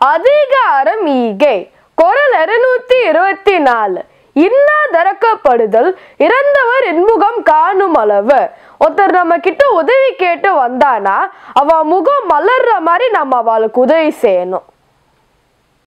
அதிகாரம் ஈகை குரல் இருநூத்தி இருபத்தி நாலு. இன்னா திறக்கப்படுதல் இறந்தவர் இன்முகம் காணும் அளவு ஒருத்தர் நம்ம கிட்ட உதவி கேட்டு வந்தானா அவ முகம் மலர்ற மாதிரி நம்ம அவளுக்கு உதவி செய்யணும்.